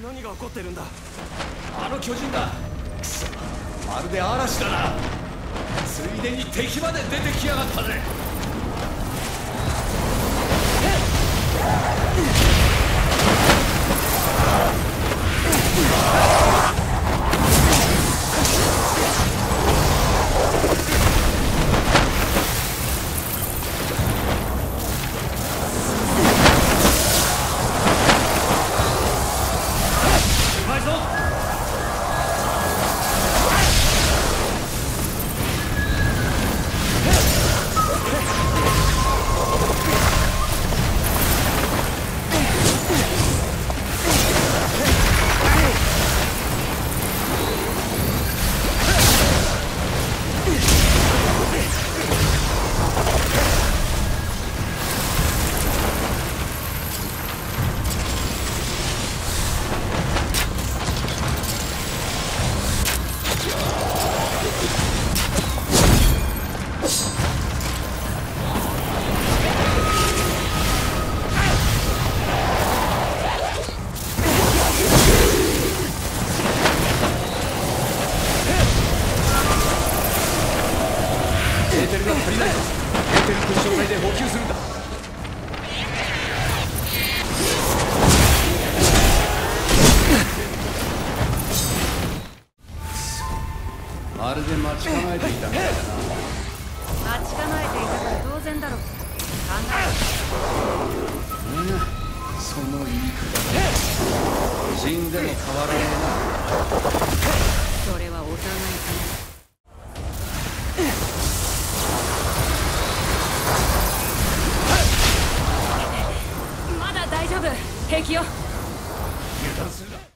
何が起こってるんだ？あの巨人だ。くそまるで嵐だな。ついでに敵まで出てきやがったぜ。ルが足りないぞエーテル勲章隊で補給するんだまるで待ち構えていた。みた。いだな待ち構えていた。から当然だろ考うんその言い方死んでも変わらねえそれはお互い様敵よ油断するな